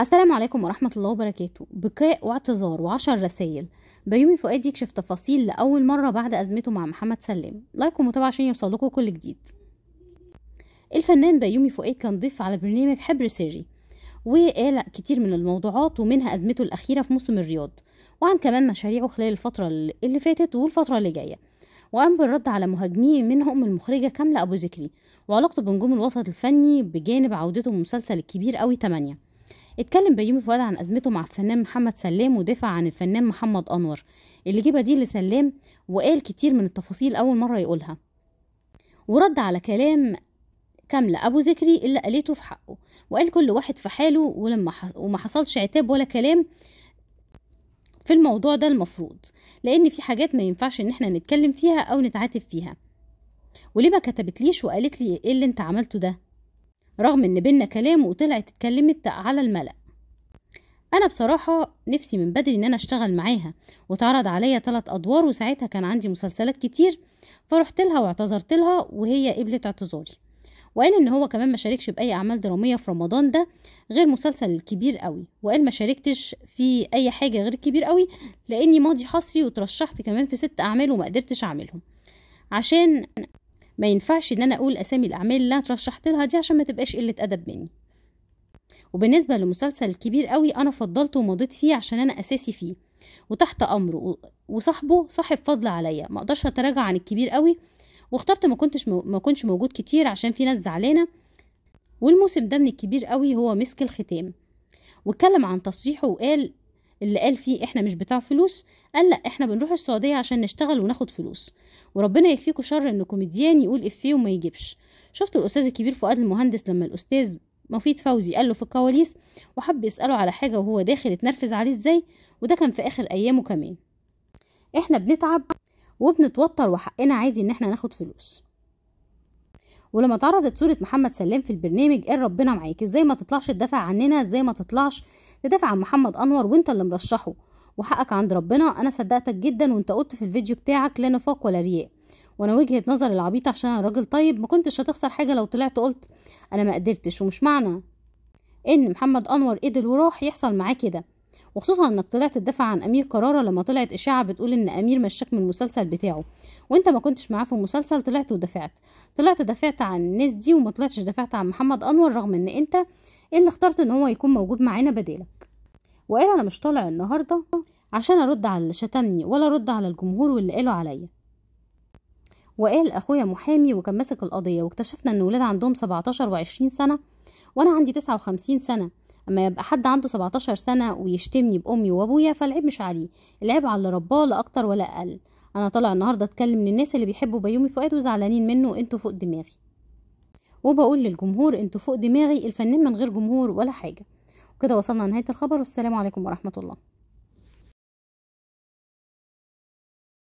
السلام عليكم ورحمة الله وبركاته. بكاء واعتذار وعشر رسائل. بيومي فؤاد يكشف تفاصيل لأول مرة بعد أزمته مع محمد سلام لايك ومتابعة عشان يوصلكوا كل جديد. الفنان بيومي فؤاد كان ضيف على برنامج حبر سري وقال كتير من الموضوعات ومنها أزمته الأخيرة في موسم الرياض وعن كمان مشاريعه خلال الفترة اللي فاتت والفترة اللي جاية. وقام بالرد على مهاجميه منهم المخرجة كاملة أبو ذكري وعلاقته بنجوم الوسط الفني بجانب عودته من مسلسل الكبير قوي 8 اتكلم بيومي فؤاد عن أزمته مع الفنان محمد سلام ودافع عن الفنان محمد أنور. اللي جه بديل لسلام وقال كتير من التفاصيل أول مرة يقولها. ورد على كلام كاملة أبو ذكري اللي قالته في حقه وقال كل واحد في حاله ولما. وما حصلش عتاب ولا كلام في الموضوع ده المفروض لأن في حاجات ما ينفعش إن إحنا نتكلم فيها أو نتعاتب فيها. وليه ما كتبتليش وقالت لي إيه اللي أنت عملته ده؟ رغم إن بينا كلام وطلعت اتكلمت على الملأ. أنا بصراحة نفسي من بدري إن أنا أشتغل معاها واتعرض عليا ثلاث أدوار وساعتها كان عندي مسلسلات كتير فرحت لها واعتذرت لها وهي قبلت اعتذاري. وقال إن هو كمان ما شاركش بأي أعمال درامية في رمضان ده غير مسلسل الكبير قوي وقال ما شاركتش في أي حاجة غير الكبير قوي لأني ماضي حصري وترشحت كمان في ست أعمال وما قدرتش أعملهم. عشان ما ينفعش إن أنا أقول أسامي الأعمال اللي أنا ترشحت لها دي عشان ما تبقاش قلة أدب مني. وبالنسبة لمسلسل الكبير قوي أنا فضلته ومضيت فيه عشان أنا أساسي فيه. وتحت أمره وصاحبه صاحب فضل عليا. ما أقدرش أتراجع عن الكبير قوي. واخترت ما كنتش ما كنتش موجود كتير عشان في ناس زعلانة. والموسم ده من الكبير قوي هو مسك الختام. واتكلم عن تصريحه وقال اللي قال فيه إحنا مش بتاع فلوس قال لأ إحنا بنروح السعودية عشان نشتغل وناخد فلوس. وربنا يكفيكوا شر إن كوميديان يقول إفيه وما يجيبش. شفت الأستاذ الكبير فؤاد المهندس لما الأستاذ مفيد فوزي قال له في الكواليس وحب يسأله على حاجة وهو داخل اتنرفز عليه إزاي؟ وده كان في آخر أيامه كمان. إحنا بنتعب وبنتوتر وحقنا عادي إن إحنا ناخد فلوس. ولما اتعرضت صورة محمد سلام في البرنامج قال ربنا معاك. إزاي ما تطلعش تدافع عننا؟ إزاي ما تطلعش تدافع عن محمد أنور وأنت اللي مرشحه؟ وحقك عند ربنا. أنا صدقتك جدا وأنت قلت في الفيديو بتاعك لا نفاق ولا رياء. وأنا وجهة نظري العبيطة عشان أنا راجل طيب ما كنتش هتخسر حاجة لو طلعت قلت أنا ما قدرتش. ومش معنى إن محمد أنور قدر وراح يحصل معاه كده. وخصوصا إنك طلعت تدافع عن أمير كرارة لما طلعت إشاعة بتقول إن أمير مشاك من المسلسل بتاعه. وأنت ما كنتش معاه في المسلسل طلعت ودافعت. طلعت دافعت عن الناس دي وما طلعتش دافعت عن محمد أنور رغم إن أنت اللي اخترت إن هو يكون موجود معانا بدالك. وقال أنا مش طالع النهارده عشان أرد على اللي شتمني ولا أرد على الجمهور واللي قالوا عليا. وقال أخويا محامي وكان ماسك القضية واكتشفنا إن ولاد عندهم 17 و20 سنة وأنا عندي 59 سنة. أما يبقى حد عنده 17 سنة ويشتمني بأمي وأبويا فالعيب مش عليه. العيب على اللي رباه لا أكتر ولا أقل. أنا طالع النهارده أتكلم للناس اللي بيحبوا بيومي فؤاد وزعلانين منه أنتوا فوق دماغي. وبقول للجمهور أنتوا فوق دماغي الفنان من غير جمهور ولا حاجة. وكده وصلنا لنهاية الخبر والسلام عليكم ورحمة الله.